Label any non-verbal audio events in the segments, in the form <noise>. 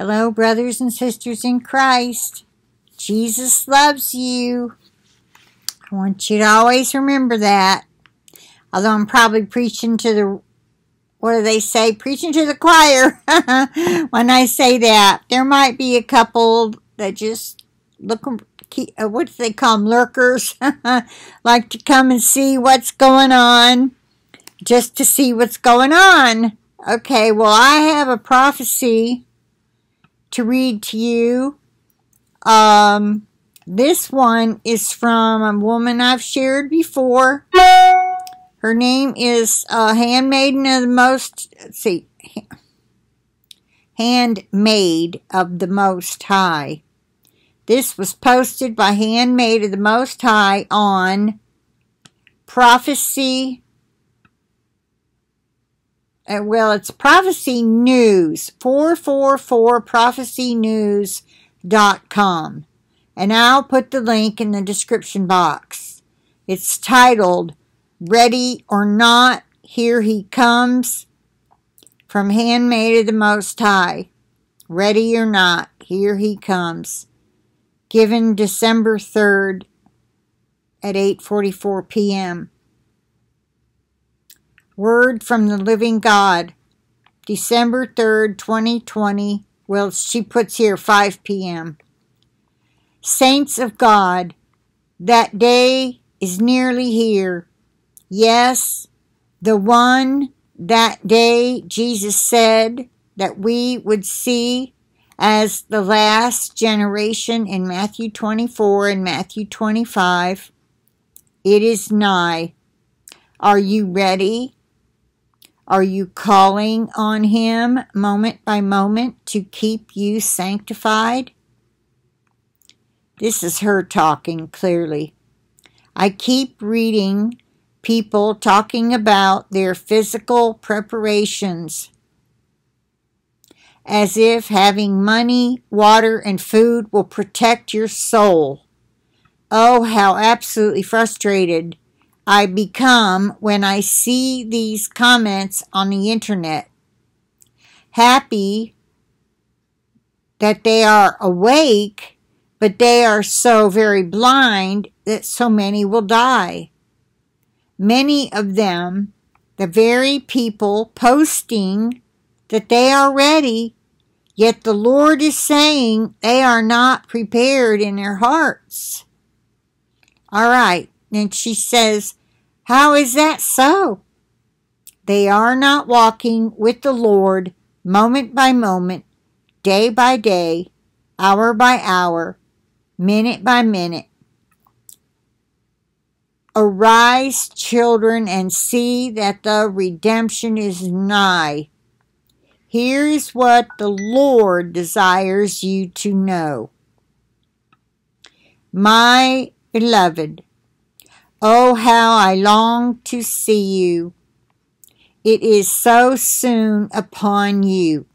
Hello, brothers and sisters in Christ. Jesus loves you. I want you to always remember that. Although I'm probably preaching to the, what do they say? Preaching to the choir <laughs> when I say that. There might be a couple that just look, uh, what do they call them? Lurkers. <laughs> like to come and see what's going on. Just to see what's going on. Okay, well, I have a prophecy to read to you. Um, this one is from a woman I've shared before. Her name is uh, Handmaiden of the Most, see, Handmaid of the Most High. This was posted by Handmaid of the Most High on Prophecy uh, well, it's Prophecy News, 444prophecynews.com. And I'll put the link in the description box. It's titled, Ready or Not, Here He Comes, from Handmaid of the Most High. Ready or Not, Here He Comes. Given December 3rd at 8.44 p.m. Word from the Living God, December 3rd, 2020. Well, she puts here 5 p.m. Saints of God, that day is nearly here. Yes, the one that day Jesus said that we would see as the last generation in Matthew 24 and Matthew 25. It is nigh. Are you ready? Are you calling on Him moment by moment to keep you sanctified? This is her talking clearly. I keep reading people talking about their physical preparations as if having money, water, and food will protect your soul. Oh, how absolutely frustrated I become when I see these comments on the internet. Happy that they are awake, but they are so very blind that so many will die. Many of them, the very people posting that they are ready, yet the Lord is saying they are not prepared in their hearts. All right. And she says, how is that so? They are not walking with the Lord moment by moment, day by day, hour by hour, minute by minute. Arise, children, and see that the redemption is nigh. Here is what the Lord desires you to know. My beloved, Oh, how I long to see you. It is so soon upon you.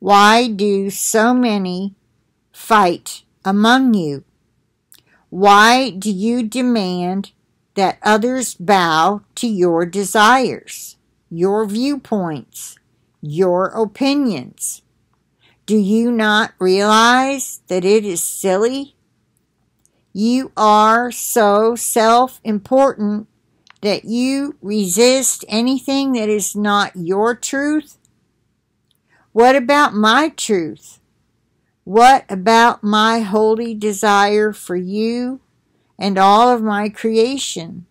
Why do so many fight among you? Why do you demand that others bow to your desires, your viewpoints, your opinions? Do you not realize that it is silly you are so self important that you resist anything that is not your truth? What about my truth? What about my holy desire for you and all of my creation?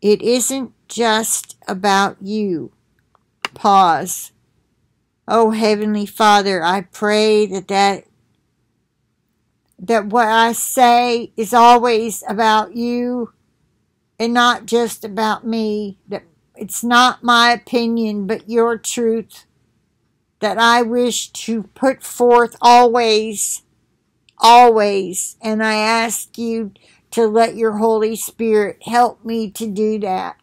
It isn't just about you. Pause. Oh, Heavenly Father, I pray that that that what I say is always about you and not just about me. That it's not my opinion, but your truth that I wish to put forth always, always. And I ask you to let your Holy Spirit help me to do that.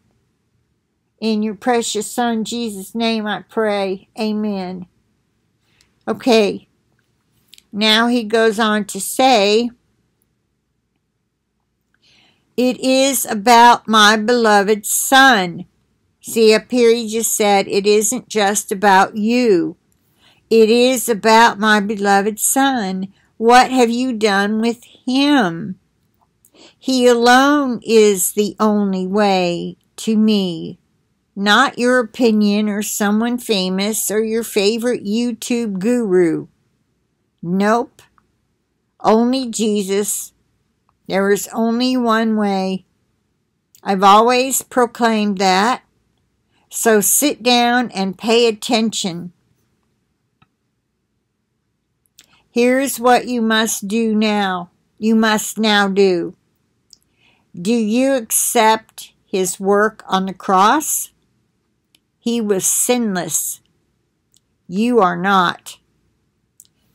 In your precious Son, Jesus' name, I pray. Amen. Okay. Now he goes on to say, It is about my beloved son. See, up here he just said, It isn't just about you. It is about my beloved Son. What have you done with him? He alone is the only way to me, not your opinion or someone famous or your favorite YouTube guru. Nope. Only Jesus. There is only one way. I've always proclaimed that. So sit down and pay attention. Here's what you must do now. You must now do. Do you accept his work on the cross? He was sinless. You are not.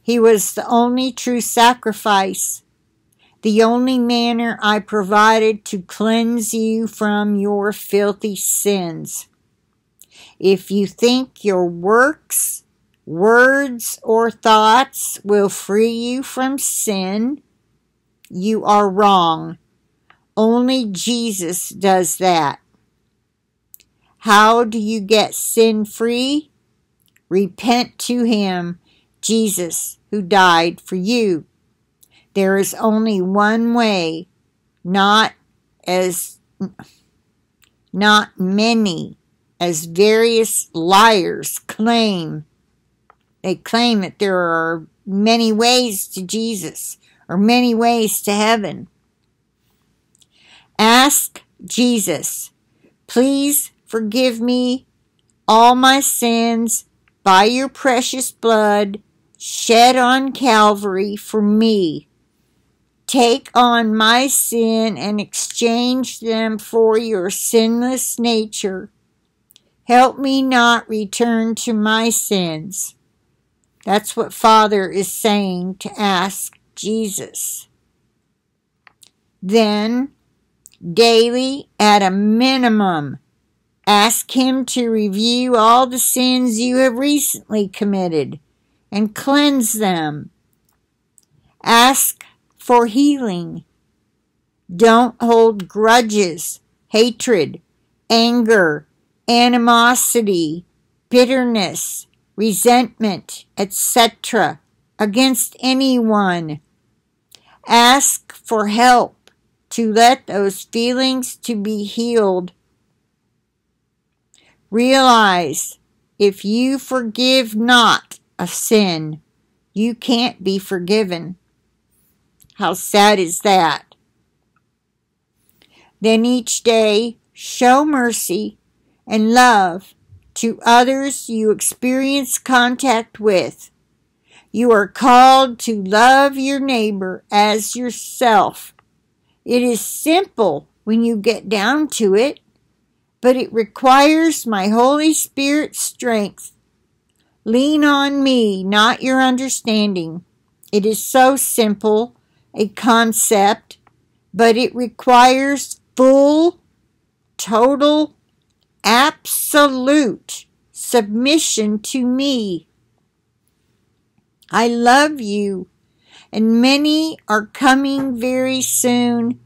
He was the only true sacrifice, the only manner I provided to cleanse you from your filthy sins. If you think your works, words, or thoughts will free you from sin, you are wrong. Only Jesus does that. How do you get sin free? Repent to Him, Jesus, who died for you. There is only one way, not as not many as various liars claim. They claim that there are many ways to Jesus or many ways to heaven. Ask Jesus, please forgive me all my sins by your precious blood shed on Calvary for me. Take on my sin and exchange them for your sinless nature. Help me not return to my sins. That's what Father is saying to ask Jesus. Then daily at a minimum. Ask Him to review all the sins you have recently committed and cleanse them. Ask for healing. Don't hold grudges, hatred, anger, animosity, bitterness, resentment, etc. against anyone. Ask for help to let those feelings to be healed. Realize if you forgive not a sin, you can't be forgiven. How sad is that? Then each day, show mercy and love to others you experience contact with. You are called to love your neighbor as yourself it is simple when you get down to it, but it requires my Holy Spirit's strength. Lean on me, not your understanding. It is so simple, a concept, but it requires full, total, absolute submission to me. I love you and many are coming very soon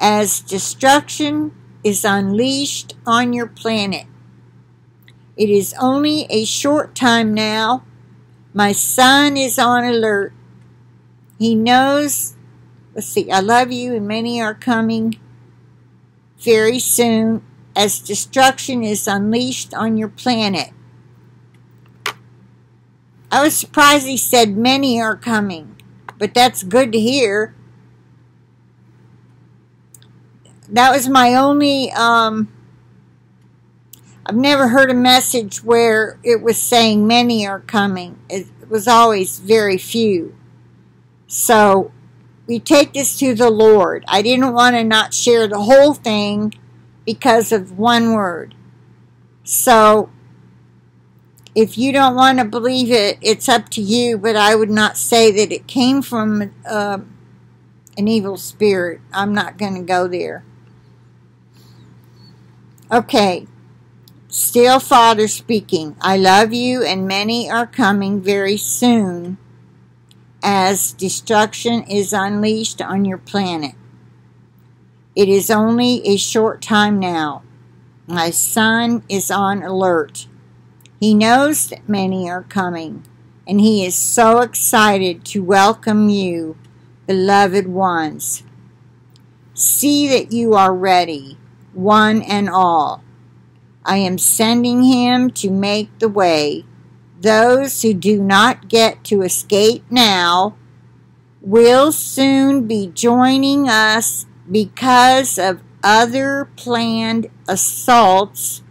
as destruction is unleashed on your planet. It is only a short time now. My son is on alert. He knows, let's see, I love you and many are coming very soon as destruction is unleashed on your planet. I was surprised he said many are coming but that's good to hear. That was my only, um, I've never heard a message where it was saying many are coming. It was always very few. So we take this to the Lord. I didn't want to not share the whole thing because of one word. So if you don't want to believe it, it's up to you, but I would not say that it came from uh, an evil spirit. I'm not going to go there. Okay. Still Father speaking. I love you, and many are coming very soon as destruction is unleashed on your planet. It is only a short time now. My son is on alert. He knows that many are coming. and He is so excited to welcome you, beloved ones. See that you are ready, one and all. I am sending Him to make the way. Those who do not get to escape now will soon be joining us because of other planned assaults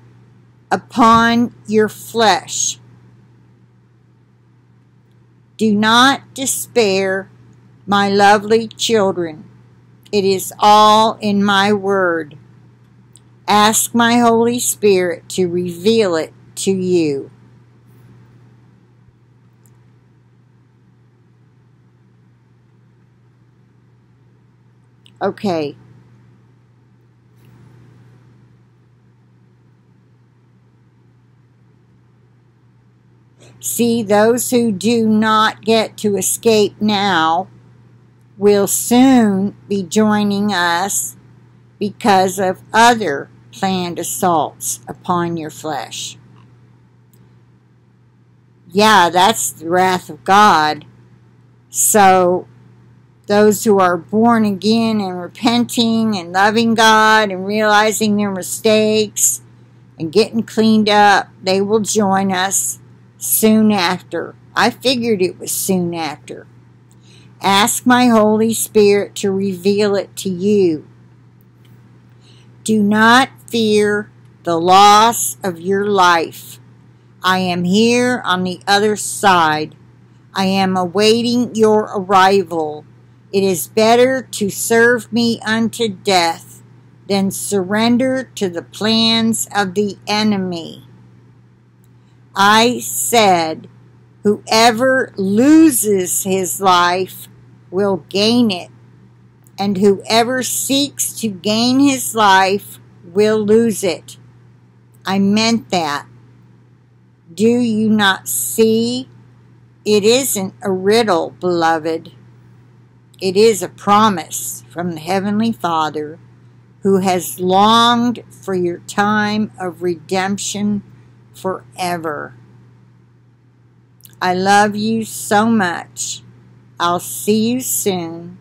upon your flesh. Do not despair, my lovely children. It is all in my word. Ask my Holy Spirit to reveal it to you. Okay. See, those who do not get to escape now will soon be joining us because of other planned assaults upon your flesh. Yeah, that's the wrath of God. So those who are born again and repenting and loving God and realizing their mistakes and getting cleaned up, they will join us soon after. I figured it was soon after. Ask my Holy Spirit to reveal it to you. Do not fear the loss of your life. I am here on the other side. I am awaiting your arrival it is better to serve me unto death than surrender to the plans of the enemy. I said, Whoever loses his life will gain it, and whoever seeks to gain his life will lose it. I meant that. Do you not see? It isn't a riddle, beloved. It is a promise from the Heavenly Father who has longed for your time of redemption forever. I love you so much. I'll see you soon.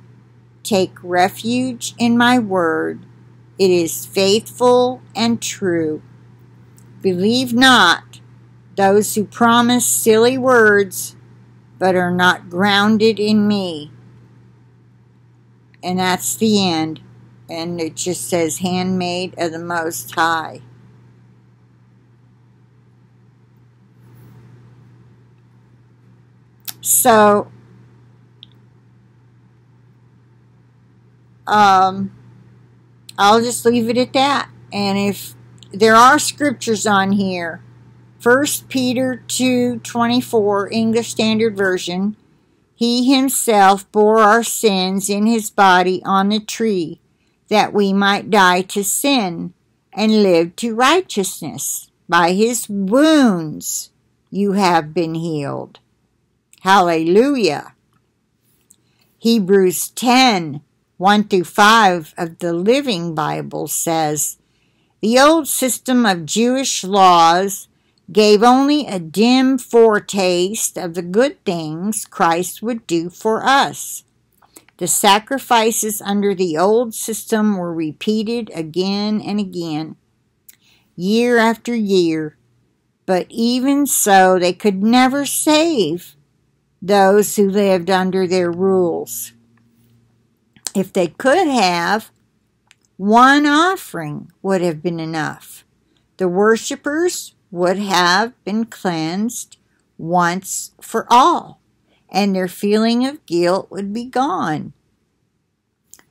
Take refuge in my word. It is faithful and true. Believe not those who promise silly words but are not grounded in me and that's the end. And it just says, Handmaid of the Most High. So, um, I'll just leave it at that. And if there are scriptures on here, 1 Peter 2 24, English Standard Version, he himself bore our sins in his body on the tree, that we might die to sin and live to righteousness. By his wounds you have been healed. Hallelujah. Hebrews 10 1 through 5 of the Living Bible says, The old system of Jewish laws gave only a dim foretaste of the good things Christ would do for us. The sacrifices under the old system were repeated again and again, year after year, but even so, they could never save those who lived under their rules. If they could have, one offering would have been enough. The worshippers would have been cleansed once for all, and their feeling of guilt would be gone.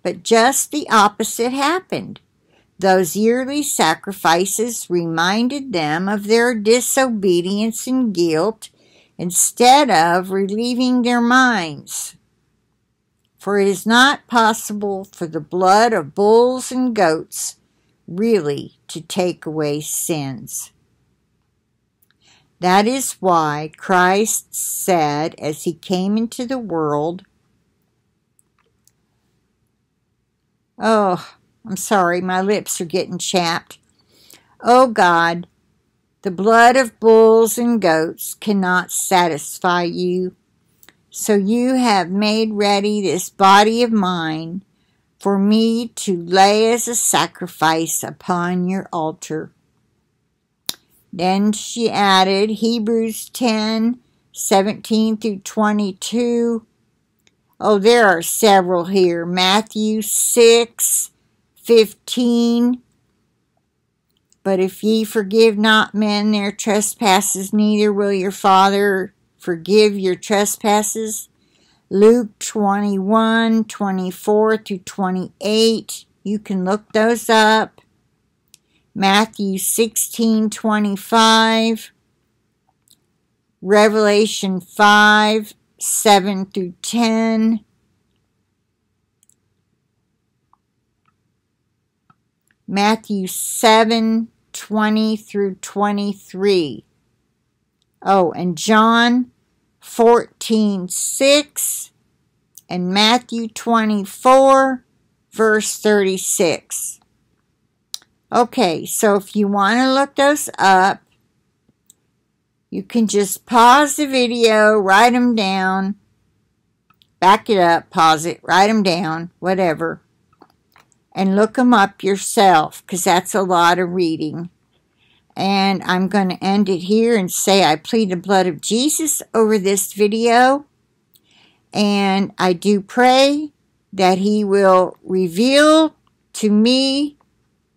But just the opposite happened. Those yearly sacrifices reminded them of their disobedience and guilt instead of relieving their minds. For it is not possible for the blood of bulls and goats really to take away sins. That is why Christ said as he came into the world, Oh, I'm sorry, my lips are getting chapped. Oh God, The blood of bulls and goats cannot satisfy you. So you have made ready this body of mine for me to lay as a sacrifice upon your altar. Then she added Hebrews 10 17 through 22. Oh, there are several here. Matthew 6 15. But if ye forgive not men their trespasses, neither will your Father forgive your trespasses. Luke 21 24 through 28. You can look those up. Matthew 16 25. Revelation 5 7 through 10. Matthew 7 20 through 23. Oh, and John 14 6 and Matthew 24 verse 36. Okay, so if you want to look those up, you can just pause the video, write them down, back it up, pause it, write them down, whatever, and look them up yourself because that's a lot of reading. And I'm going to end it here and say I plead the blood of Jesus over this video. And I do pray that he will reveal to me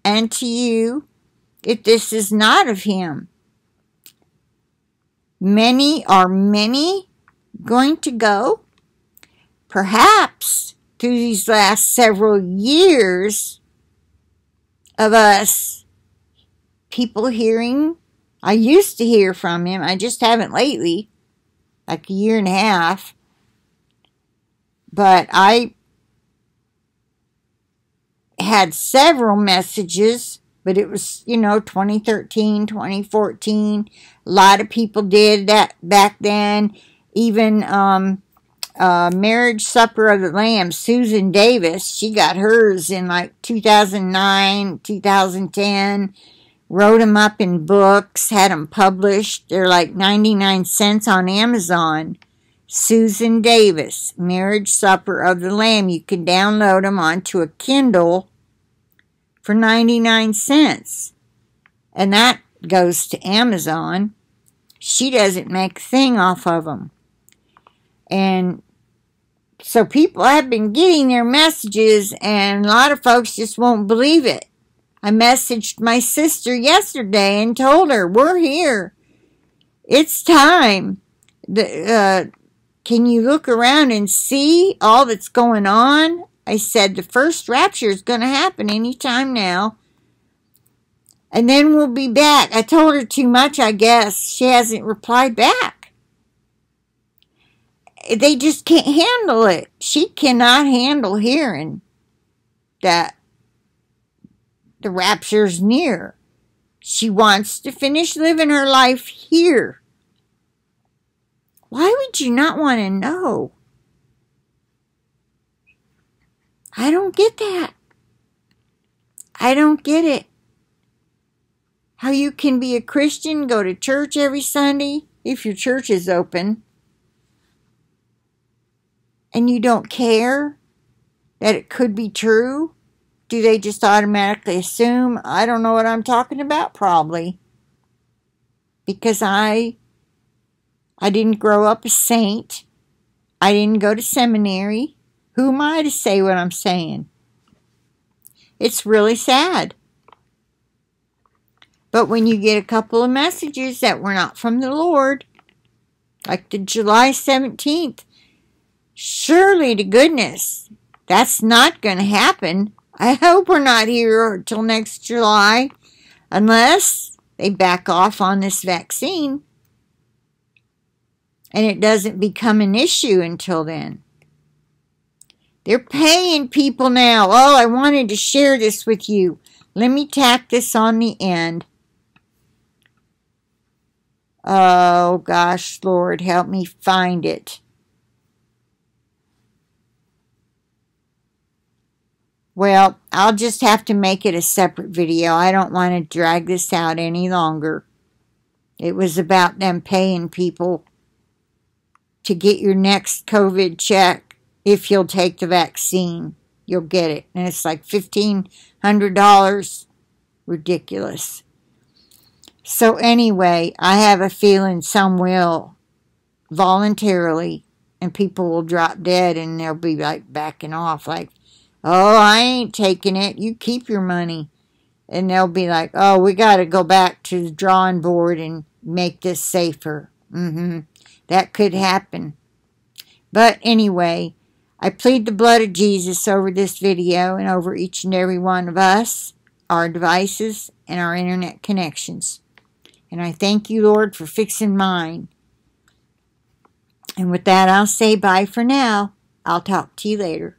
and to you if this is not of him. Many are many going to go. Perhaps through these last several years of us people hearing. I used to hear from him. I just haven't lately, like a year and a half. But I had several messages, but it was, you know, 2013, 2014. A lot of people did that back then. Even um, uh, Marriage Supper of the Lamb, Susan Davis, she got hers in like 2009, 2010. Wrote them up in books, had them published. They're like 99 cents on Amazon. Susan Davis, Marriage Supper of the Lamb. You can download them onto a Kindle for 99 cents. And that goes to Amazon. She doesn't make a thing off of them. And so people have been getting their messages, and a lot of folks just won't believe it. I messaged my sister yesterday and told her, We're here. It's time. The, uh, can you look around and see all that's going on? I said, the first rapture is going to happen anytime now. And then we'll be back. I told her too much, I guess. She hasn't replied back. They just can't handle it. She cannot handle hearing that the rapture's near. She wants to finish living her life here. Why would you not want to know? I don't get that. I don't get it. How you can be a Christian, go to church every Sunday, if your church is open, and you don't care that it could be true? Do they just automatically assume? I don't know what I'm talking about, probably. Because I I didn't grow up a saint. I didn't go to seminary. Who am I to say what I'm saying? It's really sad. But when you get a couple of messages that were not from the Lord, like the July 17th, surely to goodness, that's not going to happen. I hope we're not here until next July, unless they back off on this vaccine and it doesn't become an issue until then. They're paying people now. Oh, I wanted to share this with you. Let me tack this on the end. Oh, gosh, Lord, help me find it. Well, I'll just have to make it a separate video. I don't want to drag this out any longer. It was about them paying people to get your next COVID check if you'll take the vaccine. You'll get it. And it's like $1,500. Ridiculous. So, anyway, I have a feeling some will voluntarily, and people will drop dead and they'll be like backing off, like, oh, I ain't taking it. You keep your money. And they'll be like, oh, we got to go back to the drawing board and make this safer. Mm-hmm. That could happen. But anyway, I plead the blood of Jesus over this video and over each and every one of us, our devices, and our internet connections. And I thank you, Lord, for fixing mine. And with that, I'll say bye for now. I'll talk to you later.